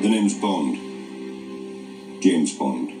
The name's Bond. James Bond.